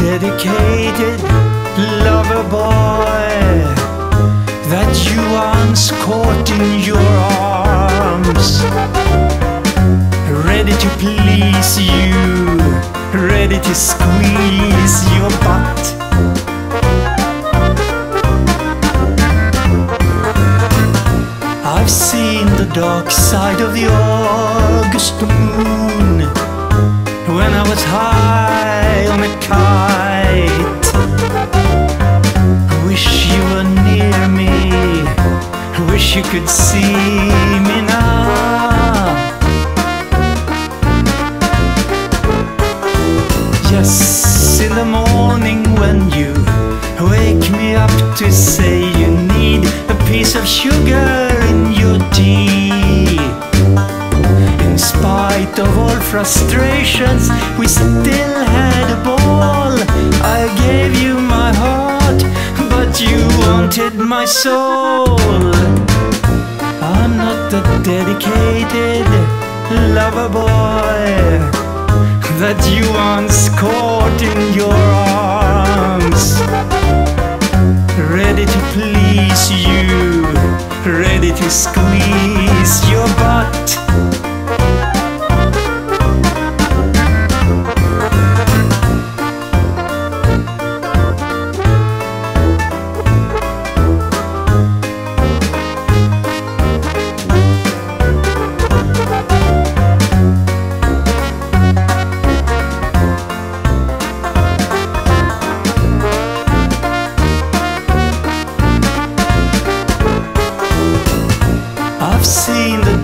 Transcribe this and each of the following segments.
dedicated lover boy that you once caught in your arms, ready to please you, ready to squeeze your butt. I've seen the dark side of the August moon when I was high you could see me now. Yes, in the morning when you wake me up to say you need a piece of sugar in your tea. In spite of all frustrations, we still had a ball. I gave you my heart, but you wanted my soul. I'm not the dedicated lover boy that you once caught in your arms. Ready to please you, ready to squeeze your butt.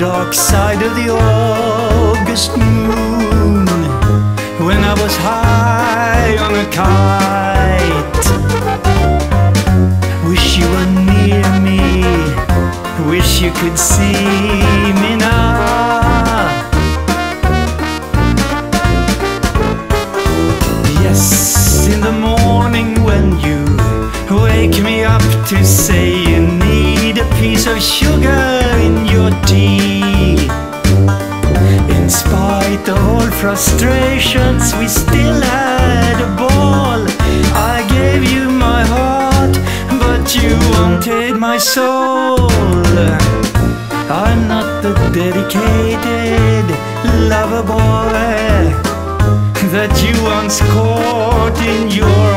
Dark side of the August moon when I was high on a kite. Wish you were near me, wish you could see me now. Yes, in the morning when you wake me up to say you need a piece of sugar in. Spite of all frustrations, we still had a ball. I gave you my heart, but you wanted my soul. I'm not the dedicated lover boy that you once caught in your